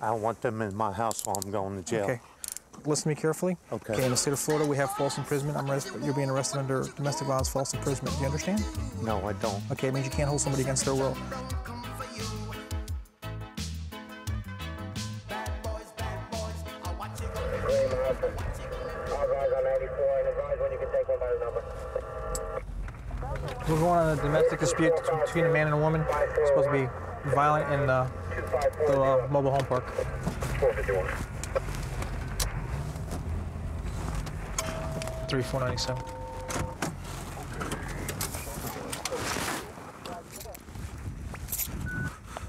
I don't want them in my house while I'm going to jail. Okay. Listen to me carefully. Okay. Okay, in the state of Florida, we have false imprisonment. I'm arrest- you're being arrested under domestic violence, false imprisonment. Do you understand? No, I don't. Okay, it means you can't hold somebody against their will. We're going on a domestic dispute between a man and a woman. It's supposed to be violent in uh, the uh, mobile home park. Three four ninety seven.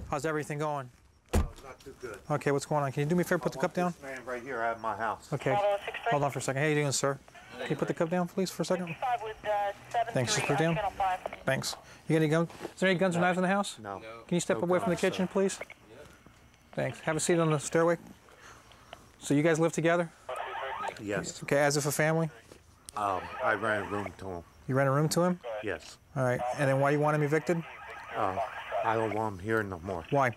How's everything going? No, it's not too good. Okay, what's going on? Can you do me a favor? Put the cup down. Man right here at my house. Okay. Hold on for a second. How you doing, sir? Can you put the cup down, please, for a second? Thanks. Just put it down. Thanks. You got any guns? Is there any guns or knives in the house? No. Can you step No away from the guns, sir. kitchen, please? Thanks. Have a seat on the stairway. So you guys live together? Yes. Okay, as if a family? Um, I ran a room to him. You rent a room to him? Yes. All right. And then why you want him evicted? Uh, I don't want him here no more. Why?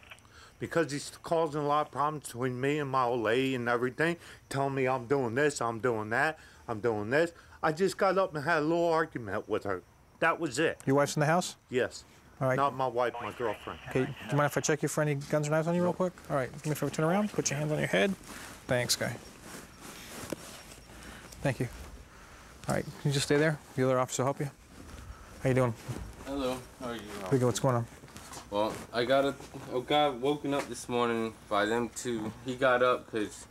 Because he's causing a lot of problems between me and my old lady and everything. Telling me I'm doing this, I'm doing that, I'm doing this. I just got up and had a little argument with her. That was it. Your wife's in the house? Yes. All right. Not my wife, my girlfriend. Okay. Do you mind if I check you for any guns or knives on you real quick? All right. Give me a favor. Turn around. Put your hands on your head. Thanks, guy. Thank you. All right. Can you just stay there? The other officer will help you. How you doing? Hello, how are you? We go. What's going on? Well, I got a, a guy woken up this morning by them two. He got up because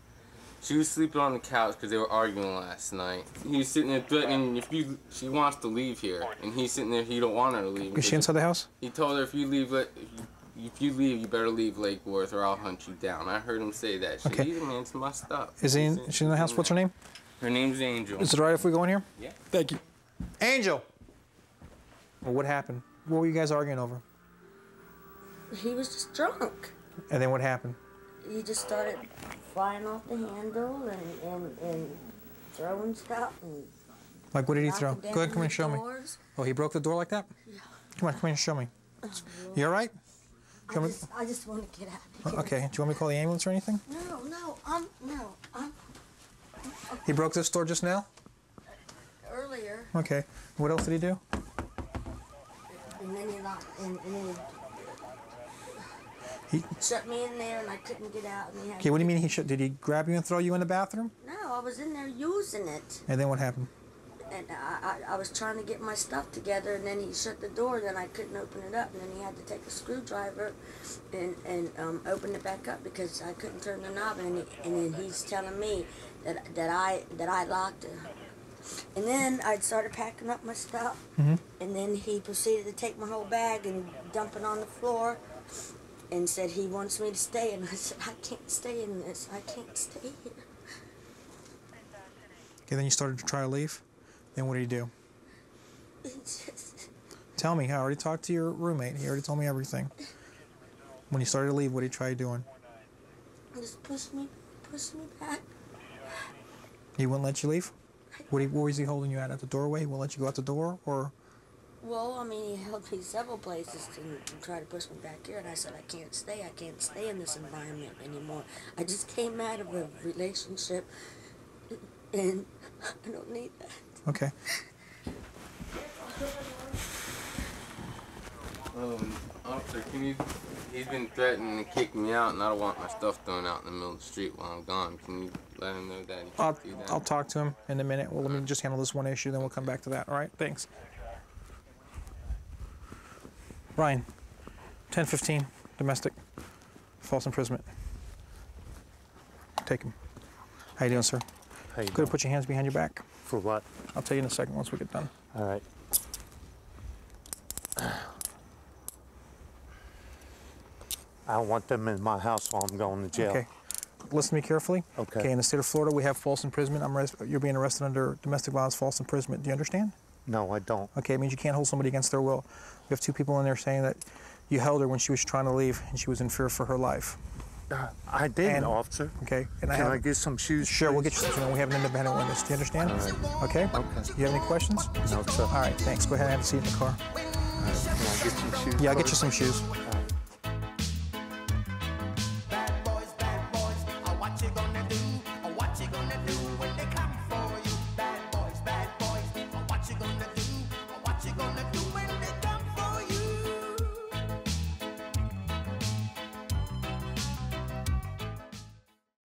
she was sleeping on the couch because they were arguing last night. He was sitting there threatening if you she wants to leave here, and he's sitting there he don't want her to leave. Is she inside the house? He told her if you leave, if you, if you leave, you better leave Lake Worth or I'll hunt you down. I heard him say that. Shit. Okay. He's a man, it's my stuff. Is he? He's In, she in the house? What's her name? Her name's Angel. Is it all right if we go in here? Yeah. Thank you. Angel. Well, what happened? What were you guys arguing over? He was just drunk. And then what happened? He just started flying off the handle and, and, and throwing stuff and Like, what did he throw? Go ahead, come here and show me. Oh, he broke the door like that? Yeah. Come on, come here and show me. You all right? I just, I just want to get out. Okay. Do you want me to call the ambulance or anything? No, no, I'm, no, I'm He broke this door just now? earlier, Okay. What else did he do? and then he locked, and, and then He, he shut me in there, and I couldn't get out. And okay, what do you mean he should? Did he grab you and throw you in the bathroom? No, I was in there using it, And then what happened? and I, I, I was trying to get my stuff together, and then he shut the door. Then I couldn't open it up, and then he had to take a screwdriver, and and um, open it back up because I couldn't turn the knob. And he, and then he's telling me that that I that I locked it. And then I started packing up my stuff, Mm-hmm. and then he proceeded to take my whole bag and dump it on the floor, and said he wants me to stay. And I said I can't stay in this. I can't stay here. Okay, then you started to try to leave. Then what did he do? Just. Tell me. I already talked to your roommate. He already told me everything. When you started to leave, what did he try doing? just push me, push me back. He wouldn't let you leave? What, he, what was he holding you at? At the doorway? He won't let you go out the door? Or Well, I mean, he held me several places to, to try to push me back here, and I said I can't stay. I can't stay in this environment anymore. I just came out of a relationship, and I don't need that. okay. Um, officer, can you? He's been threatening to kick me out, and I don't want my stuff thrown out in the middle of the street while I'm gone. Can you let him know that he I'll, do that? I'll talk to him in a minute. Well, let me just handle this one issue, then we'll come back to that. All right? Thanks. Ryan, 1015, domestic, false imprisonment. Take him. How you doing, sir? Hey, Go ahead, put your hands behind your back. for what? I'll tell you in a second once we get done. All right. I don't want them in my house while I'm going to jail. Okay. Listen to me carefully. Okay. Okay, in the state of Florida, we have false imprisonment. I'm arrest- you're being arrested under domestic violence, false imprisonment. Do you understand? No, I don't. Okay, it means you can't hold somebody against their will. We have two people in there saying that you held her when she was trying to leave and she was in fear for her life. Uh, I did, And- officer. Okay, and I Can I get some shoes? sure we'll get you something. We have an independent witness. Do you understand? Okay. Okay. You have any questions? No, sir. All right, thanks. Go ahead and have a seat in the car. Can I get some shoes? Yeah, I'll get you some shoes.